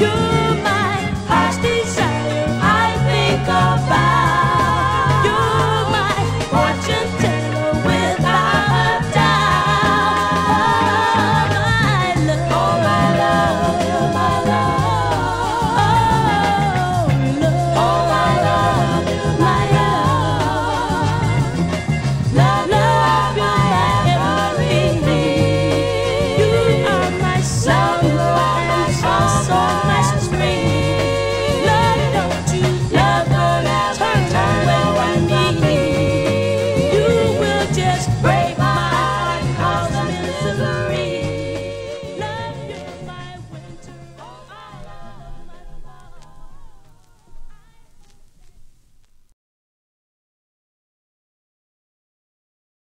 you